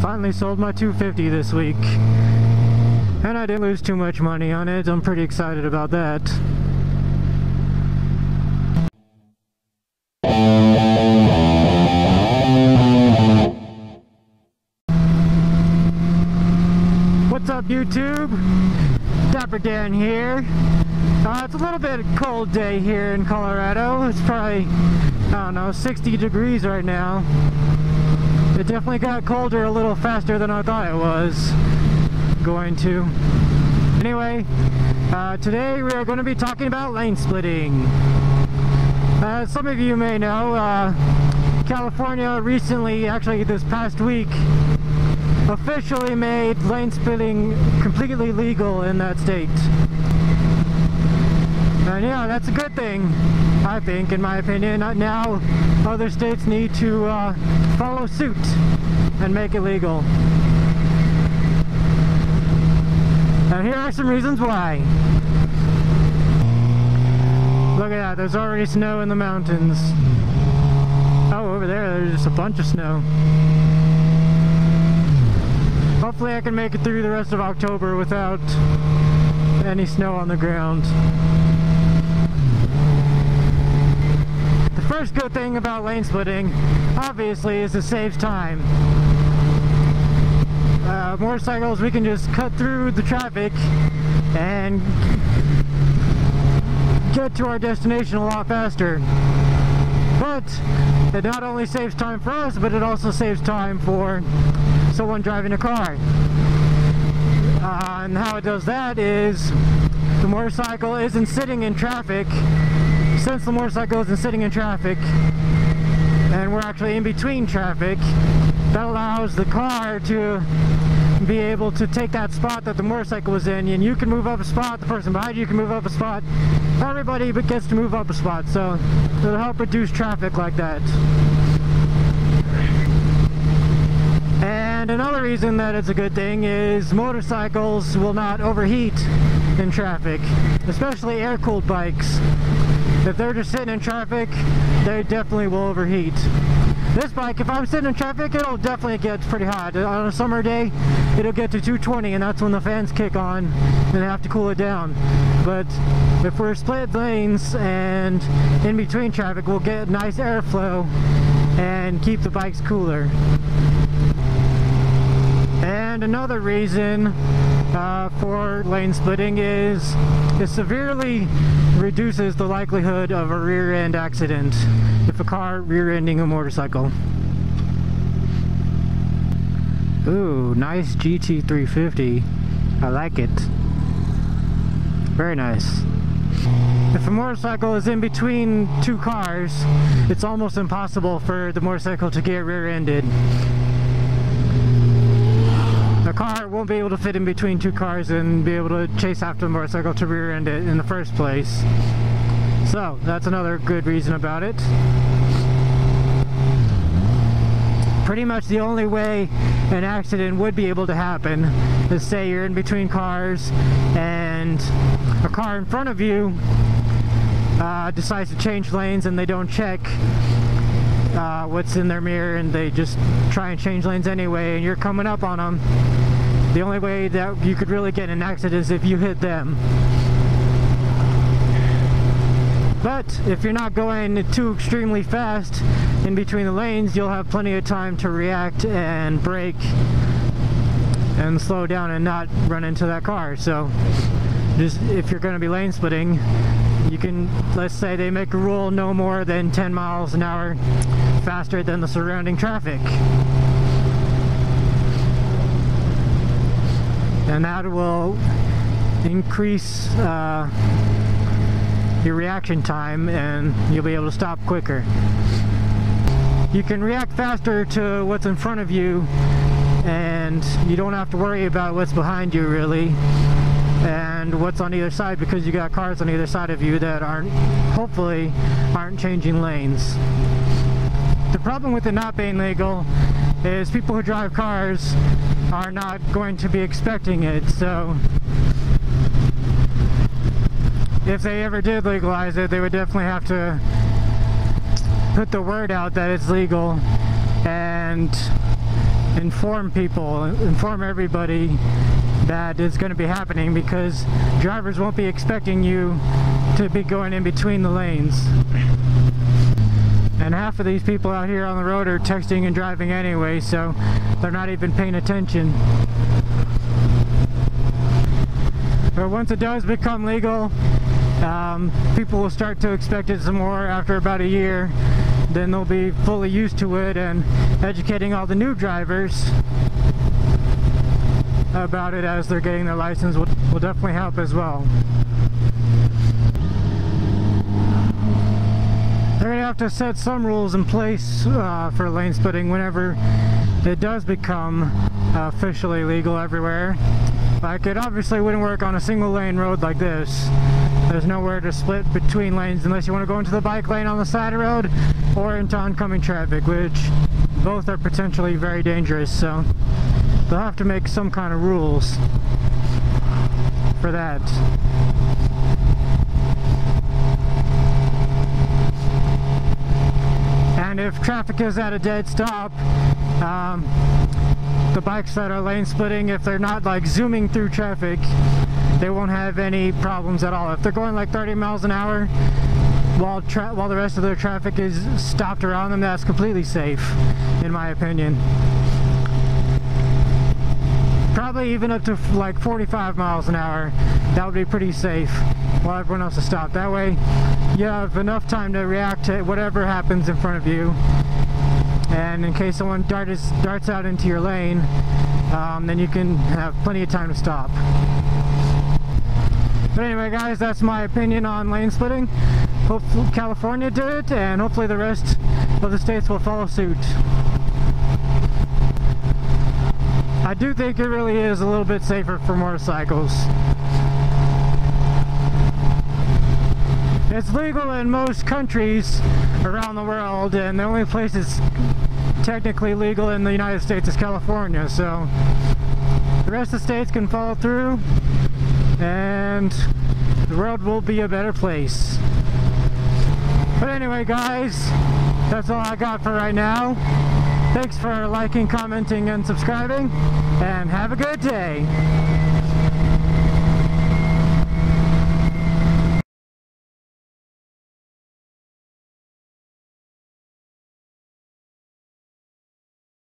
finally sold my 250 this week. And I didn't lose too much money on it. I'm pretty excited about that. What's up YouTube? Dapper Dan here. Uh, it's a little bit cold day here in Colorado. It's probably, I don't know, 60 degrees right now. It definitely got colder a little faster than I thought it was going to. Anyway, uh, today we are going to be talking about lane splitting. As some of you may know, uh, California recently, actually this past week, officially made lane splitting completely legal in that state. And yeah, that's a good thing, I think, in my opinion. Now, other states need to uh, follow suit and make it legal. And here are some reasons why. Look at that, there's already snow in the mountains. Oh, over there, there's just a bunch of snow. Hopefully I can make it through the rest of October without any snow on the ground. First good thing about lane splitting, obviously, is it saves time. Uh, motorcycles, we can just cut through the traffic and get to our destination a lot faster. But it not only saves time for us, but it also saves time for someone driving a car. Uh, and how it does that is the motorcycle isn't sitting in traffic since the motorcycle isn't sitting in traffic and we're actually in between traffic that allows the car to be able to take that spot that the motorcycle was in and you can move up a spot the person behind you can move up a spot. Everybody gets to move up a spot so it'll help reduce traffic like that. And another reason that it's a good thing is motorcycles will not overheat in traffic especially air-cooled bikes if they're just sitting in traffic, they definitely will overheat. This bike, if I'm sitting in traffic, it'll definitely get pretty hot. On a summer day, it'll get to 220 and that's when the fans kick on and have to cool it down. But if we're split lanes and in between traffic, we'll get nice airflow and keep the bikes cooler. And another reason uh, for lane splitting is it severely reduces the likelihood of a rear end accident if a car rear ending a motorcycle. Ooh, nice GT350. I like it. Very nice. If a motorcycle is in between two cars, it's almost impossible for the motorcycle to get rear-ended car won't be able to fit in between two cars and be able to chase after the motorcycle to rear end it in the first place. So that's another good reason about it. Pretty much the only way an accident would be able to happen is say you're in between cars and a car in front of you uh, decides to change lanes and they don't check uh, what's in their mirror and they just try and change lanes anyway and you're coming up on them the only way that you could really get an accident is if you hit them. But if you're not going too extremely fast in between the lanes, you'll have plenty of time to react and brake and slow down and not run into that car. So just if you're going to be lane splitting, you can, let's say they make a rule no more than 10 miles an hour faster than the surrounding traffic. And that will increase uh, your reaction time and you'll be able to stop quicker. You can react faster to what's in front of you and you don't have to worry about what's behind you really and what's on either side because you got cars on either side of you that aren't hopefully aren't changing lanes. The problem with it not being legal is people who drive cars are not going to be expecting it, so if they ever did legalize it, they would definitely have to put the word out that it's legal and inform people, inform everybody that it's going to be happening because drivers won't be expecting you to be going in between the lanes. And half of these people out here on the road are texting and driving anyway, so they're not even paying attention. But once it does become legal, um, people will start to expect it some more after about a year. Then they'll be fully used to it and educating all the new drivers about it as they're getting their license will, will definitely help as well. They're going to have to set some rules in place uh, for lane splitting whenever it does become officially legal everywhere. Like it obviously wouldn't work on a single lane road like this. There's nowhere to split between lanes unless you want to go into the bike lane on the side of the road or into oncoming traffic, which both are potentially very dangerous. So they'll have to make some kind of rules for that. And if traffic is at a dead stop, um, the bikes that are lane splitting, if they're not like zooming through traffic, they won't have any problems at all. If they're going like 30 miles an hour while while the rest of their traffic is stopped around them, that's completely safe, in my opinion. Probably even up to like 45 miles an hour, that would be pretty safe. While everyone else is stopped. That way, you have enough time to react to whatever happens in front of you. And in case someone darts, darts out into your lane um, then you can have plenty of time to stop. But anyway guys that's my opinion on lane splitting. Hopefully California did it and hopefully the rest of the states will follow suit. I do think it really is a little bit safer for motorcycles It's legal in most countries around the world and the only place it's technically legal in the United States is California so the rest of the states can follow through and the world will be a better place. But anyway guys, that's all I got for right now. Thanks for liking, commenting, and subscribing, and have a good day.